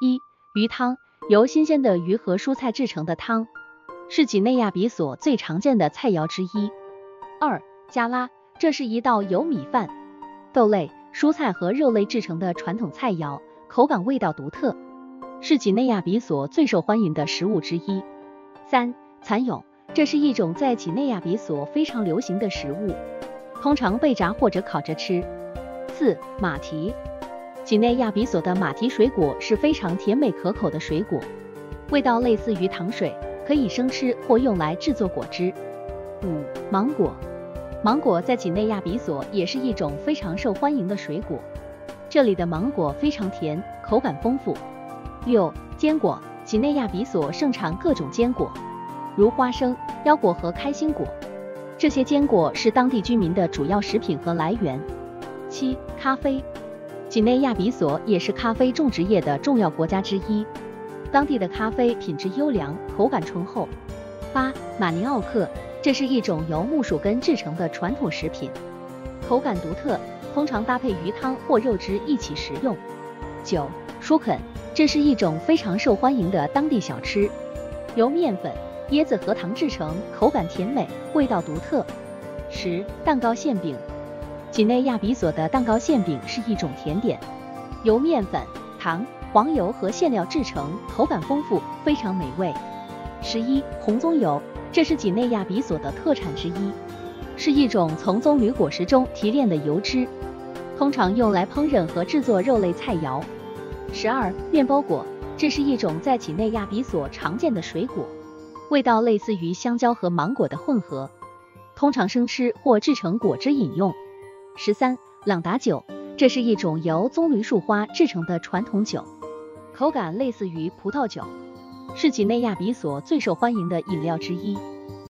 一、鱼汤，由新鲜的鱼和蔬菜制成的汤，是几内亚比索最常见的菜肴之一。二、加拉，这是一道由米饭、豆类、蔬菜和肉类制成的传统菜肴，口感味道独特，是几内亚比索最受欢迎的食物之一。三、蚕蛹，这是一种在几内亚比索非常流行的食物，通常被炸或者烤着吃。四、马蹄。几内亚比索的马蹄水果是非常甜美可口的水果，味道类似于糖水，可以生吃或用来制作果汁。五、芒果，芒果在几内亚比索也是一种非常受欢迎的水果，这里的芒果非常甜，口感丰富。六、坚果，几内亚比索盛产各种坚果，如花生、腰果和开心果，这些坚果是当地居民的主要食品和来源。七、咖啡。几内亚比索也是咖啡种植业的重要国家之一，当地的咖啡品质优良，口感醇厚。八、马尼奥克，这是一种由木薯根制成的传统食品，口感独特，通常搭配鱼汤或肉汁一起食用。九、舒肯，这是一种非常受欢迎的当地小吃，由面粉、椰子和糖制成，口感甜美，味道独特。十、蛋糕馅饼。几内亚比索的蛋糕馅饼是一种甜点，由面粉、糖、黄油和馅料制成，口感丰富，非常美味。十一、红棕油，这是几内亚比索的特产之一，是一种从棕榈果实中提炼的油脂，通常用来烹饪和制作肉类菜肴。十二、面包果，这是一种在几内亚比索常见的水果，味道类似于香蕉和芒果的混合，通常生吃或制成果汁饮用。十三，朗达酒，这是一种由棕榈树花制成的传统酒，口感类似于葡萄酒，是几内亚比索最受欢迎的饮料之一。